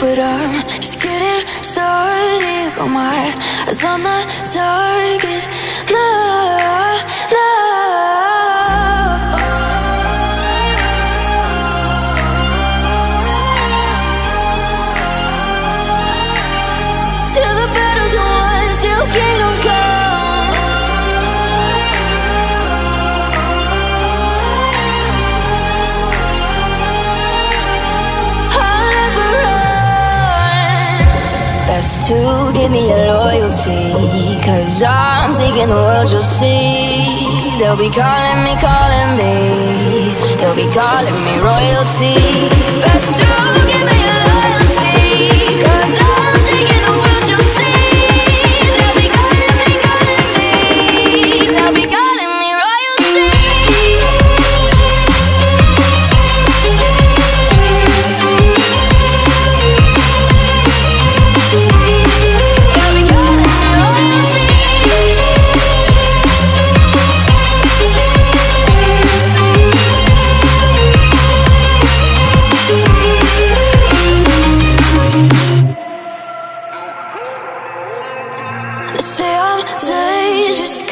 But I'm just getting started. Got my eyes on the target. No, to give me your loyalty. Cause I'm taking the world, you'll see. They'll be calling me, calling me. They'll be calling me royalty.